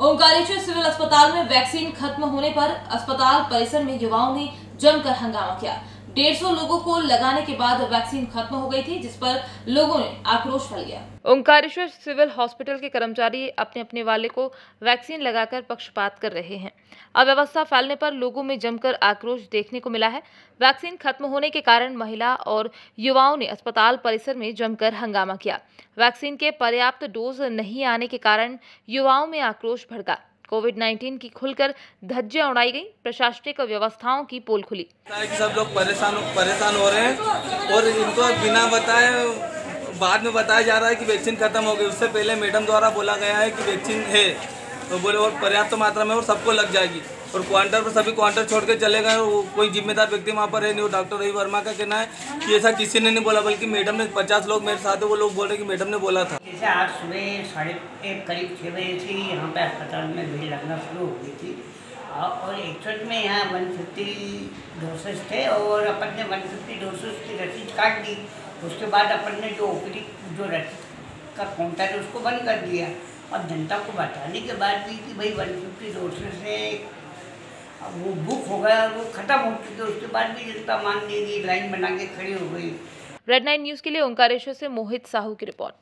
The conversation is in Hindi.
ओंकारेश्वर सिविल अस्पताल में वैक्सीन खत्म होने पर अस्पताल परिसर में युवाओं ने जमकर हंगामा किया। डेढ़ सौ लोगों को लगाने के बाद वैक्सीन खत्म हो गई थी, जिस पर लोगों ने आक्रोश फैल गया। ओंकारेश्वर सिविल हॉस्पिटल के कर्मचारी अपने अपने वाले को वैक्सीन लगाकर पक्षपात कर रहे हैं। अव्यवस्था फैलने पर लोगों में जमकर आक्रोश देखने को मिला है। वैक्सीन खत्म होने के कारण महिला और युवाओं ने अस्पताल परिसर में जमकर हंगामा किया। वैक्सीन के पर्याप्त डोज नहीं आने के कारण युवाओं में आक्रोश भड़का। कोविड 19 की खुलकर धज्जियाँ उड़ाई गई। प्रशासनिक व्यवस्थाओं की पोल खुली। सब लोग परेशान परेशान हो रहे हैं और इनको बिना बताए, बाद में बताया जा रहा है कि वैक्सीन खत्म हो गई। उससे पहले मैडम द्वारा बोला गया है कि वैक्सीन है। तो बोले और पर्याप्त मात्रा में और सबको लग जाएगी। और क्वांटर पर सभी क्वांटर छोड़ के चले गए। कोई जिम्मेदार व्यक्ति वहाँ पर है नहीं, वो डॉक्टर रवि वर्मा का कहना है कि ऐसा किसी ने नहीं बोला, बल्कि मैडम ने पचास लोग मेरे साथ है, वो लोग बोल रहे कि मैडम ने बोला था। जैसे आज सुबह साढ़े करीब छः बजे से यहाँ पे अस्पताल में भीड़ लगना शुरू हो गई थी। और एक्चुअल में यहाँ वन फिफ्टी डोसेज थे और अपन ने वन फिफ्टी डोसेज की रसीद काट दी। उसके बाद अपन ने जो ओपीडी जो रसीद का काउंटर है उसको बंद कर दिया। और जनता को बताने के बाद भी कि भाई वन फिफ्टी डोसेज से वो बुक हो गया, वो ख़त्म हो चुके उसके बाद भी जनता मान लेगी लाइन बना के खड़ी हो गई। रेड नाइन न्यूज़ के लिए ओंकारेश्वर से मोहित साहू की रिपोर्ट।